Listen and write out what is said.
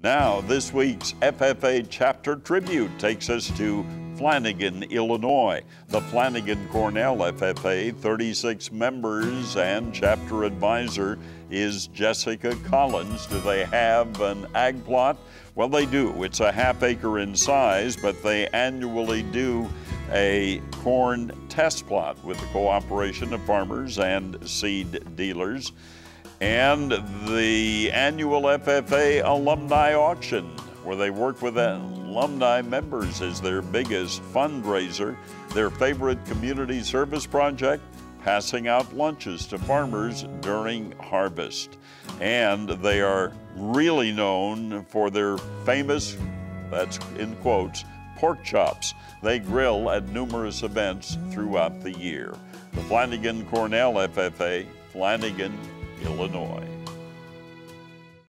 Now, this week's FFA chapter tribute takes us to Flanagan, Illinois. The Flanagan Cornell FFA, 36 members, and chapter advisor is Jessica Collins. Do they have an ag plot? Well, they do. It's a half acre in size, but they annually do a corn test plot with the cooperation of farmers and seed dealers and the annual FFA alumni auction, where they work with alumni members as their biggest fundraiser, their favorite community service project, passing out lunches to farmers during harvest. And they are really known for their famous, that's in quotes, pork chops. They grill at numerous events throughout the year. The Flanagan Cornell FFA, Flanagan, Illinois.